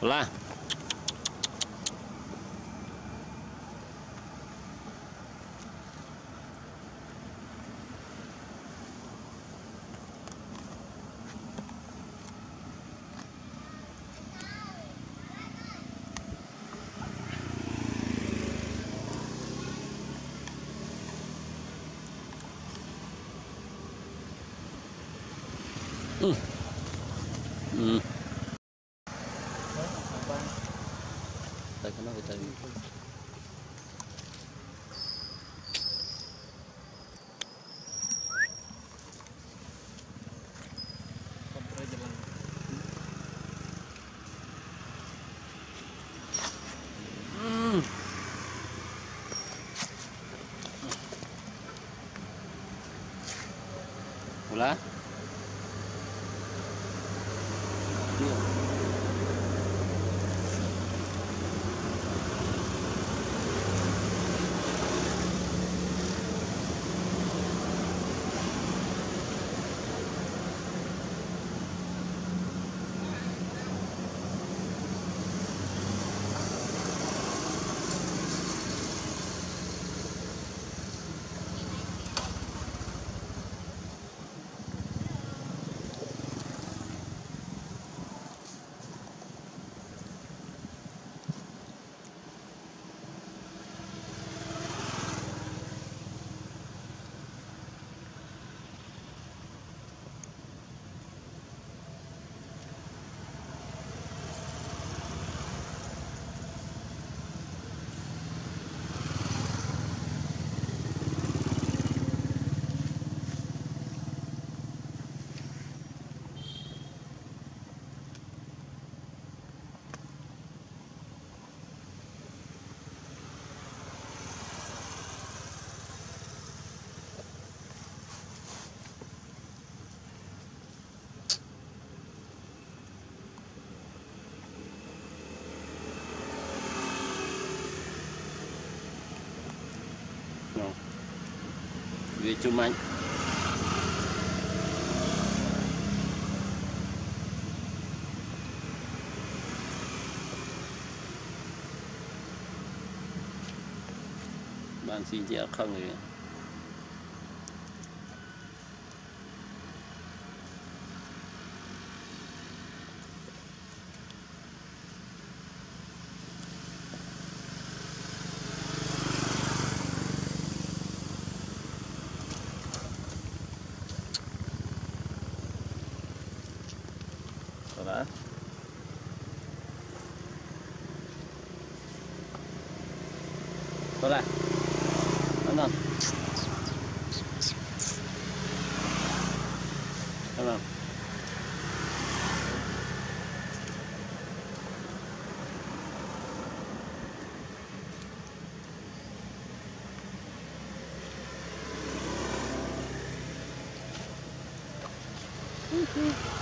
好啦。嗯，嗯。Hola. No. Vì chung anh. Bạn xin chị không thì 过来，等等，看到吗？嗯哼。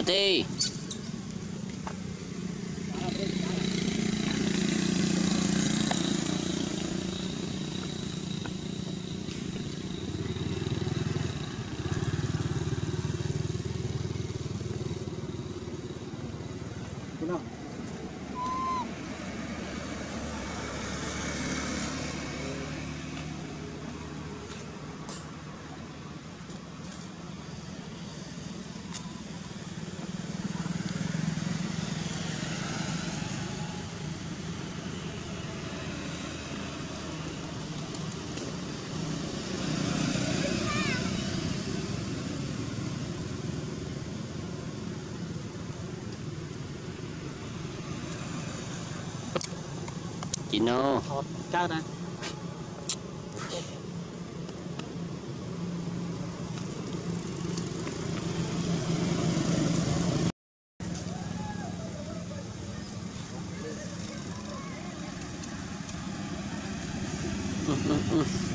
待て chị nô thọt cao ta Mm-hmm.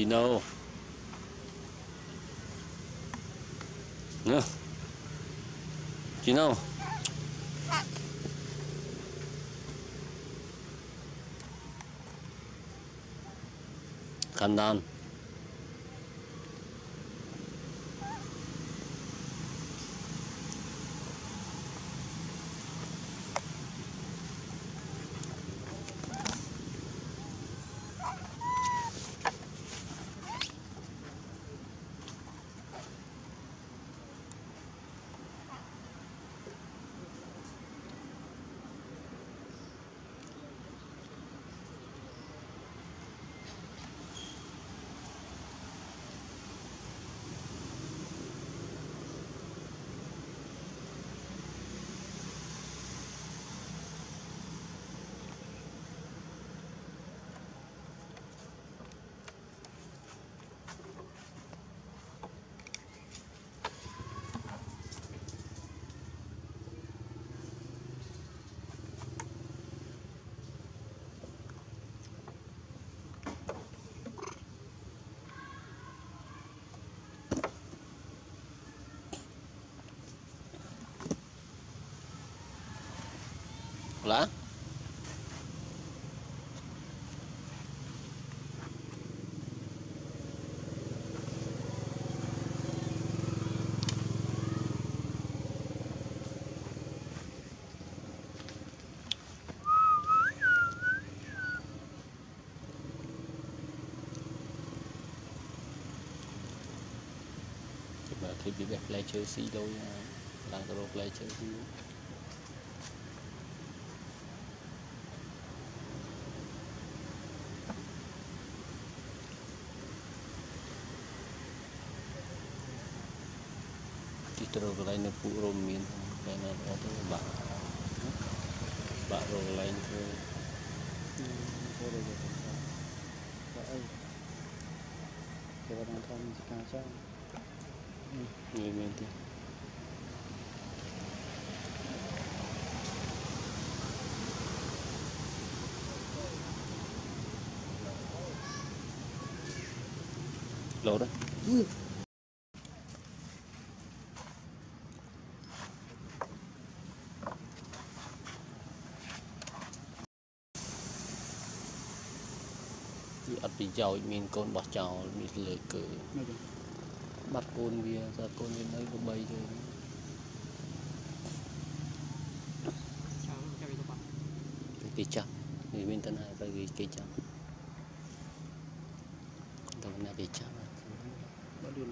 you know. No. Do you know? Come down. Lá. thì khi bị bẹp lại chơi xí đôi là cái rộp lại chơi xí Thì terus lain na puro min kaya na ito ba ba ro lain ko Thôi được rồi. Dạ, ơi. ទេវតាធម្មជាការចាស់ người miền thì lỗ đó Vì ắt bị giàu mình con bỏ chào mình lời cử មើលទៅ bắt côn bia ra côn bên đấy có bay thôi ចាំចាំវាទៅបាត់ cái chặt người bên tân hai phải ghi cái chặt đâu là cái chặt បាត់យូរ